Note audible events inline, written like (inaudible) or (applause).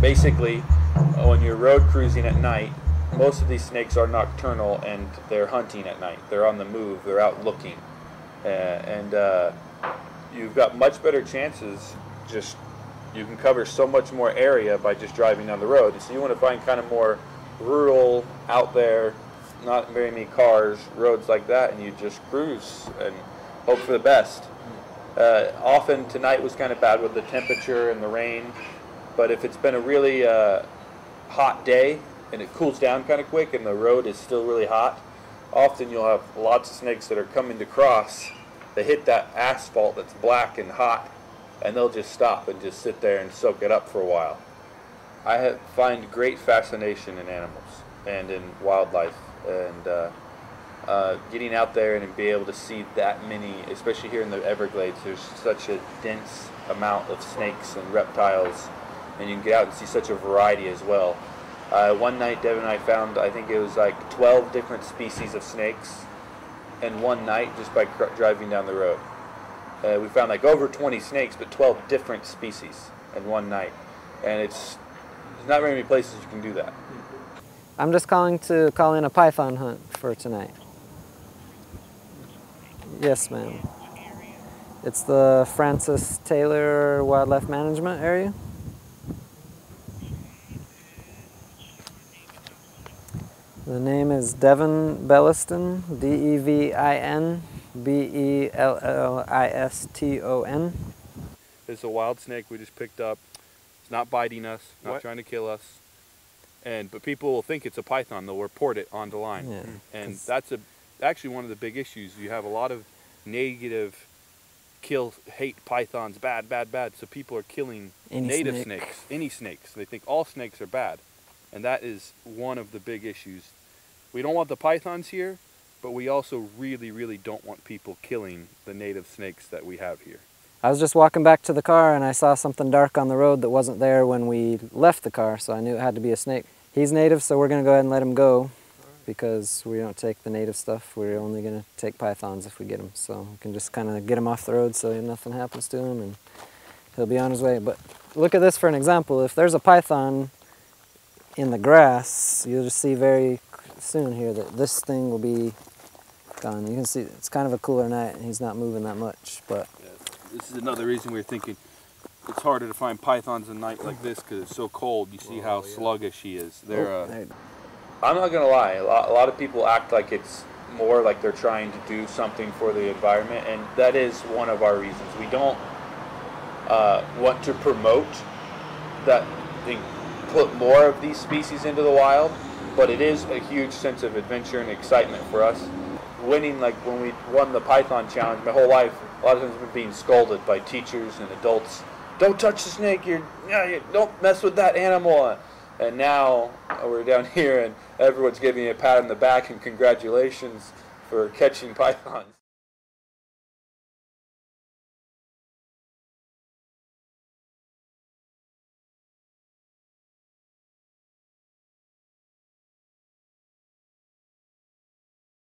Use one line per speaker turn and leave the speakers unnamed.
Basically, when you're road cruising at night, most of these snakes are nocturnal and they're hunting at night. They're on the move. They're out looking, uh, and uh, you've got much better chances. Just you can cover so much more area by just driving down the road. So you want to find kind of more rural, out there, not very many cars, roads like that, and you just cruise and hope for the best. Uh, often tonight was kind of bad with the temperature and the rain, but if it's been a really uh, hot day and it cools down kind of quick and the road is still really hot, often you'll have lots of snakes that are coming to cross. They hit that asphalt that's black and hot, and they'll just stop and just sit there and soak it up for a while. I have, find great fascination in animals and in wildlife, and uh, uh, getting out there and be able to see that many, especially here in the Everglades, there's such a dense amount of snakes and reptiles, and you can get out and see such a variety as well. Uh, one night, Devin and I found, I think it was like 12 different species of snakes in one night just by cr- driving down the road. Uh, we found like over 20 snakes, but 12 different species in one night. And it's there's not very many places you can do that.
I'm just calling to call in a python hunt for tonight. Yes, ma'am. It's the Francis Taylor Wildlife Management area. The name is Devin Belliston, D E V I N B E L L I S T O N.
It's a wild snake we just picked up. It's not biting us, not
What?
trying to kill us. And but people will think it's a python. They'll report it onto line,
Yeah, hmm.
and
'cause-
that's a actually one of the big issues. You have a lot of negative kill hate pythons bad bad bad so people are killing
Any
native
snake.
snakes any snakes they think all snakes are bad and that is one of the big issues we don't want the pythons here but we also really really don't want people killing the native snakes that we have here
I was just walking back to the car and I saw something dark on the road that wasn't there when we left the car, so I knew it had to be a snake. He's native, so we're going to go ahead and let him go because we don't take the native stuff. We're only going to take pythons if we get them. So we can just kind of get him off the road so nothing happens to him and he'll be on his way. But look at this for an example. If there's a python in the grass, you'll just see very soon here that this thing will be gone. You can see it's kind of a cooler night and he's not moving that much, but
this is another reason we are thinking it's harder to find pythons at night like this because it's so cold you see how sluggish he is they're
Oh,
uh,
there-
I'm not gonna lie. A lot, a lot of people act like it's more like they're trying to do something for the environment, and that is one of our reasons. We don't uh, want to promote that they put more of these species into the wild, but it is a huge sense of adventure and excitement for us. Winning, like when we won the Python challenge, my whole life, a lot of times I've been being scolded by teachers and adults. Don't touch the snake. You're, you don't mess with that animal. And now uh, we're down (laughs) here, and everyone's giving me a pat on the back and congratulations for catching pythons.